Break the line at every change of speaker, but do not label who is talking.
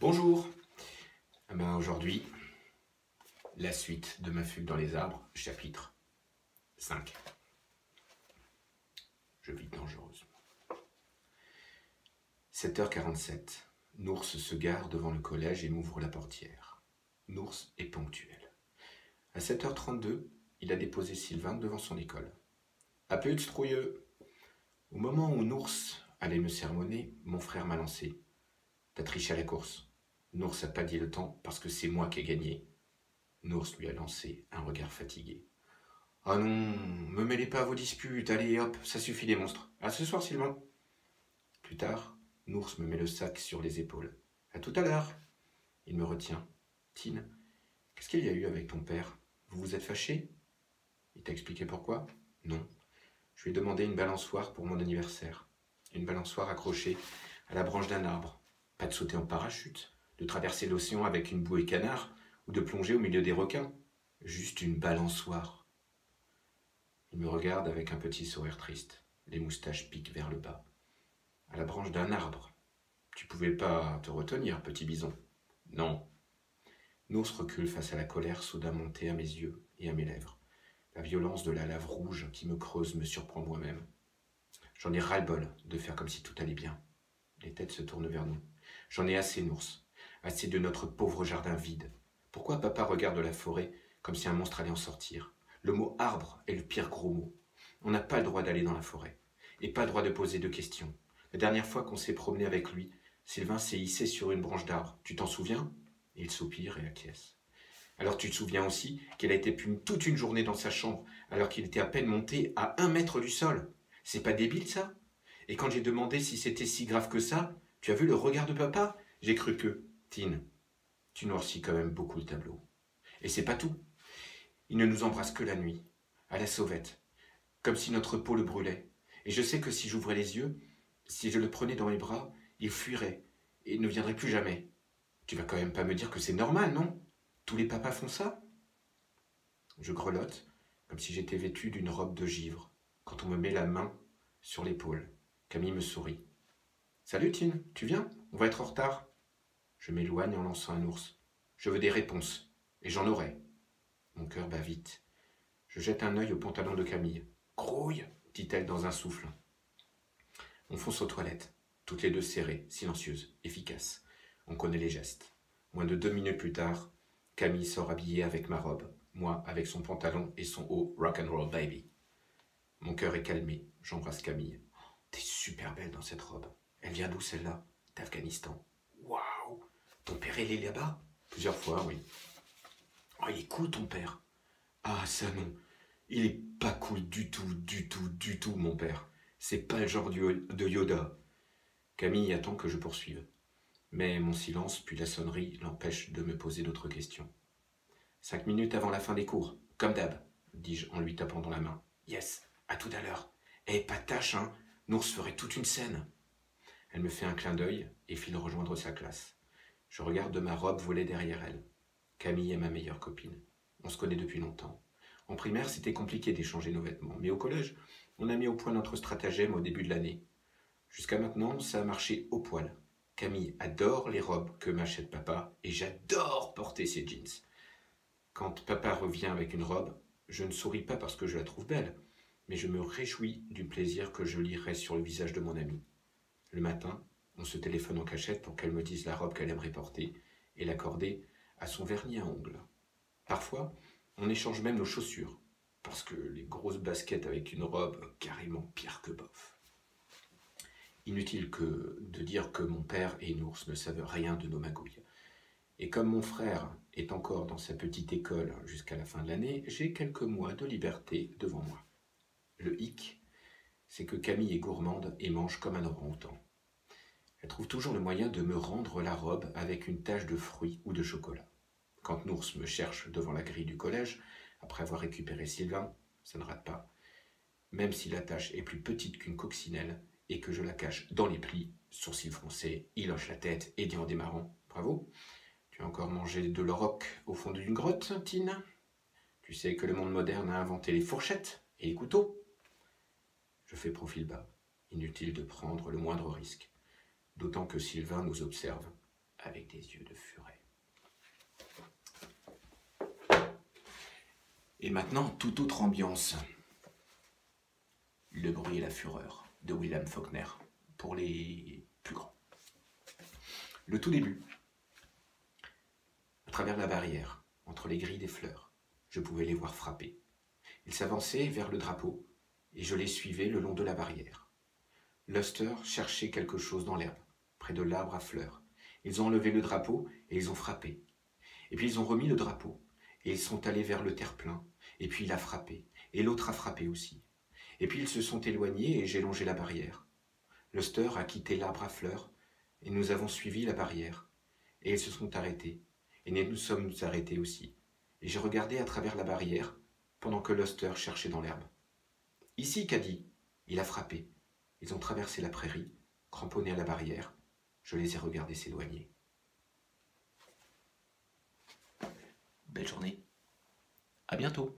Bonjour Eh ben, Aujourd'hui, la suite de ma fugue dans les arbres, chapitre 5. Je vis dangereusement. 7h47. Nours se gare devant le collège et m'ouvre la portière. Nours est ponctuel. À 7h32, il a déposé Sylvain devant son école. À plus de trouilleux Au moment où Nours allait me sermonner, mon frère m'a lancé. T'as triché à la course. Nours n'a pas dit le temps parce que c'est moi qui ai gagné. Nours lui a lancé un regard fatigué. Ah non, me mêlez pas à vos disputes, allez hop, ça suffit les monstres. À ce soir, Sylvain. Plus tard, Nours me met le sac sur les épaules. À tout à l'heure. Il me retient. Tine, qu'est-ce qu'il y a eu avec ton père? Vous vous êtes fâché Il t'a expliqué pourquoi? Non. Je lui ai demandé une balançoire pour mon anniversaire. Une balançoire accrochée à la branche d'un arbre. Pas de sauter en parachute, de traverser l'océan avec une bouée canard ou de plonger au milieu des requins. Juste une balançoire. Il me regarde avec un petit sourire triste. Les moustaches piquent vers le bas. À la branche d'un arbre. Tu pouvais pas te retenir, petit bison. Non. Nours recule face à la colère soudain montée à mes yeux et à mes lèvres. La violence de la lave rouge qui me creuse me surprend moi-même. J'en ai ras-le-bol de faire comme si tout allait bien. Les têtes se tournent vers nous. J'en ai assez, Nours. Assez de notre pauvre jardin vide. Pourquoi papa regarde la forêt comme si un monstre allait en sortir? Le mot arbre est le pire gros mot. On n'a pas le droit d'aller dans la forêt. Et pas le droit de poser de questions. La dernière fois qu'on s'est promené avec lui, Sylvain s'est hissé sur une branche d'arbre. Tu t'en souviens? Il soupire et acquiesce. Alors tu te souviens aussi qu'il a été puni toute une journée dans sa chambre, alors qu'il était à peine monté à un mètre du sol. C'est pas débile ça? Et quand j'ai demandé si c'était si grave que ça, tu as vu le regard de papa? J'ai cru que, Tine, tu noircis quand même beaucoup le tableau. Et c'est pas tout. Il ne nous embrasse que la nuit, à la sauvette, comme si notre peau le brûlait. Et je sais que si j'ouvrais les yeux, si je le prenais dans mes bras, il fuirait et ne viendrait plus jamais. Tu vas quand même pas me dire que c'est normal, non? Tous les papas font ça? Je grelotte, comme si j'étais vêtu d'une robe de givre, quand on me met la main sur l'épaule. Camille me sourit. Salut Tine, tu viens? On va être en retard. Je m'éloigne en lançant un ours. Je veux des réponses, et j'en aurai. Mon cœur bat vite. Je jette un œil au pantalon de Camille. Grouille, dit-elle dans un souffle. On fonce aux toilettes, toutes les deux serrées, silencieuses, efficaces. On connaît les gestes. Moins de deux minutes plus tard, Camille sort habillée avec ma robe, moi avec son pantalon et son haut rock and roll baby. Mon cœur est calmé, j'embrasse Camille. T'es super belle dans cette robe. Elle vient d'où celle-là? D'Afghanistan. Waouh Ton père il est là-bas? Plusieurs fois, oui. Oh, il est cool ton père. Ah ça non. Il est pas cool du tout, du tout, du tout, mon père. C'est pas le genre de Yoda. Camille attend que je poursuive mais mon silence puis la sonnerie l'empêchent de me poser d'autres questions. Cinq minutes avant la fin des cours, comme d'hab, dis-je en lui tapant dans la main. Yes, à tout à l'heure. Eh, pas de tâche, hein Nours ferait toute une scène. Elle me fait un clin d'œil et file rejoindre sa classe. Je regarde ma robe voler derrière elle. Camille est ma meilleure copine. On se connaît depuis longtemps. En primaire, c'était compliqué d'échanger nos vêtements, mais au collège, on a mis au point notre stratagème au début de l'année. Jusqu'à maintenant, ça a marché au poil. Camille adore les robes que m'achète papa et j'adore porter ses jeans. Quand papa revient avec une robe, je ne souris pas parce que je la trouve belle, mais je me réjouis du plaisir que je lirai sur le visage de mon ami. Le matin, on se téléphone en cachette pour qu'elle me dise la robe qu'elle aimerait porter et l'accorder à son vernis à ongles. Parfois, on échange même nos chaussures, parce que les grosses baskets avec une robe, carrément pire que bof. Inutile que de dire que mon père et Nours ne savent rien de nos magouilles. Et comme mon frère est encore dans sa petite école jusqu'à la fin de l'année, j'ai quelques mois de liberté devant moi. Le hic, c'est que Camille est gourmande et mange comme un orang-outan. Trouve toujours le moyen de me rendre la robe avec une tache de fruits ou de chocolat. Quand Nours me cherche devant la grille du collège, après avoir récupéré Sylvain, ça ne rate pas. Même si la tache est plus petite qu'une coccinelle, et que je la cache dans les plis, sourcils froncés, il hoche la tête et dit en démarrant Bravo, tu as encore mangé de l'oroc au fond d'une grotte, Tine? Tu sais que le monde moderne a inventé les fourchettes et les couteaux Je fais profil bas. Inutile de prendre le moindre risque. D'autant que Sylvain nous observe, avec des yeux de furet. Et maintenant, toute autre ambiance. Le bruit et la fureur de William Faulkner pour les plus grands. Le tout début, à travers la barrière, entre les grilles des fleurs, je pouvais les voir frapper. Ils s'avançaient vers le drapeau et je les suivais le long de la barrière. Luster cherchait quelque chose dans l'herbe, près de l'arbre à fleurs. Ils ont enlevé le drapeau et ils ont frappé. Et puis ils ont remis le drapeau et ils sont allés vers le terre-plein. Et puis il a frappé et l'autre a frappé aussi. Et puis ils se sont éloignés et j'ai longé la barrière. Luster a quitté l'arbre à fleurs et nous avons suivi la barrière. Et ils se sont arrêtés et nous nous sommes arrêtés aussi. Et j'ai regardé à travers la barrière pendant que Luster cherchait dans l'herbe. Ici, Caddy. Il a frappé. Ils ont traversé la prairie, cramponnés à la barrière. Je les ai regardés s'éloigner. Belle journée. À bientôt.